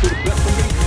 to the best of me.